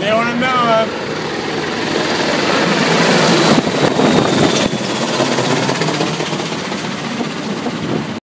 They want to know.